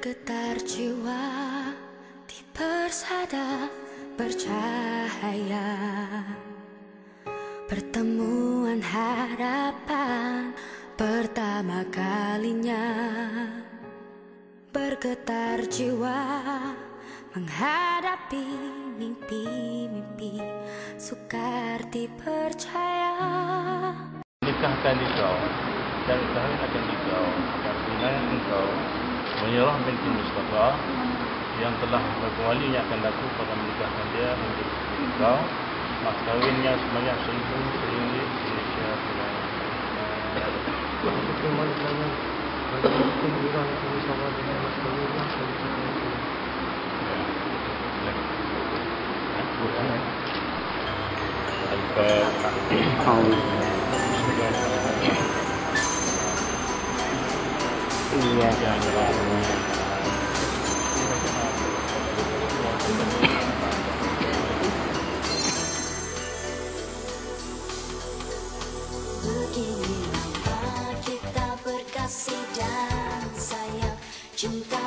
Bergetar jiwa di persada bercahaya. Pertemuan harapan pertama kalinya Bergetar jiwa menghadapi mimpi-mimpi Sukar dipercaya Nikahkan engkau dan kahwinkan engkau dan tunaikan engkau Umayyah binti Mustafa yang telah berkuali yang akan laku pada menikahkan dia untuk kau. Mas kawinnya sebanyak seribu seringgit Malaysia bulan Okey, mari kita lihat Bagaimana sama dengan mas kawinnya Saya cakap itu Alhamdulillah Iya. Beginilah kita berkasih dan sayang Cinta